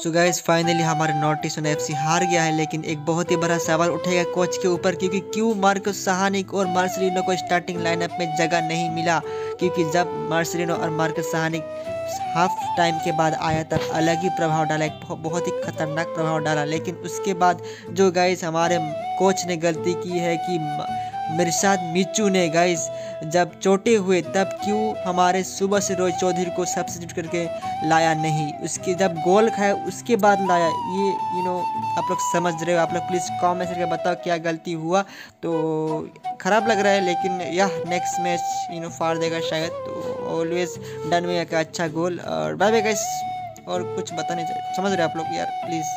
सो guys finally हमारे North F C हार गया है, लेकिन एक बहुत ही बड़ा सवाल उठेगा कोच के ऊपर, क्योंकि क्यों मार्को सहानिक और मार्सलिनो को स्टार्टिंग लाइनअप में जगह नहीं मिला? क्योंकि जब मार्सलिनो और मार्को सहानिक हाफ़ टाइम के बाद आया तब अलग ही प्रभाव डाला, एक बहुत ही खतरनाक प्रभाव डाला। लेकिन उसके बाद जो गाइस हमारे कोच ने गलती की है कि मिर्शाद मिचू ने गाइस जब चोटे हुए तब क्यों हमारे सुबह से रोज चौधरी को सब्सिट्यूट करके लाया नहीं? उसके जब गोल खाया, उसके बाद लाया। ये यू नो आप लोग समझ रहे हो? आप लोग प्लीज़ कॉमेंट करके बताओ क्या गलती हुआ। तो ख़राब लग रहा है, लेकिन यह नेक्स्ट मैच यू नो फाड़ देगा शायद। तो ऑलवेज डन में अच्छा गोल और बाय बाय गाइस और कुछ बता नहीं समझ रहे आप लोग? यार प्लीज़